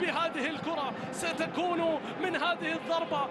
بهذه الكرة. ستكون من هذه الضربة.